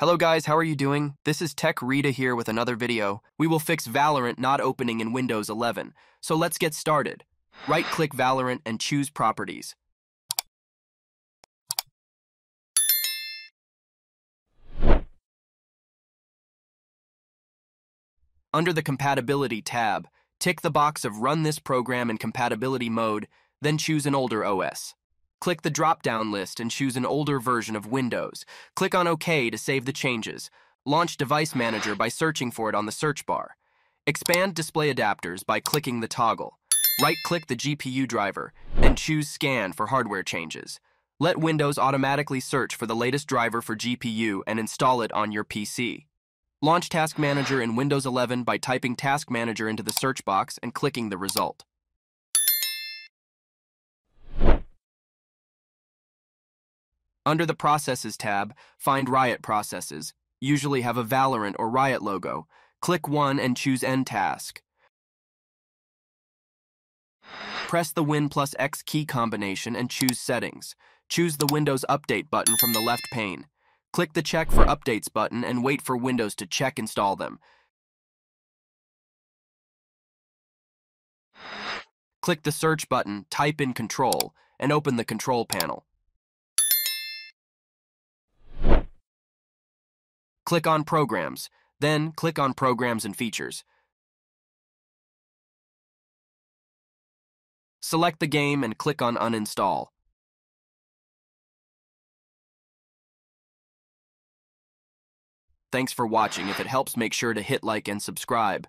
Hello guys, how are you doing? This is Tech Reda here with another video. We will fix Valorant not opening in Windows 11. So let's get started. Right-click Valorant and choose Properties. Under the Compatibility tab, tick the box of Run this program in compatibility mode, then choose an older OS. Click the drop-down list and choose an older version of Windows. Click on OK to save the changes. Launch Device Manager by searching for it on the search bar. Expand display adapters by clicking the toggle. Right-click the GPU driver and choose Scan for hardware changes. Let Windows automatically search for the latest driver for GPU and install it on your PC. Launch Task Manager in Windows 11 by typing Task Manager into the search box and clicking the result. Under the Processes tab, find Riot processes, usually have a Valorant or Riot logo. Click one and choose End Task. Press the Win plus X key combination and choose Settings. Choose the Windows Update button from the left pane. Click the Check for Updates button and wait for Windows to check install them. Click the Search button, type in Control, and open the Control panel. Click on Programs, then click on Programs and Features. Select the game and click on Uninstall. Thanks for watching. If it helps, make sure to hit like and subscribe.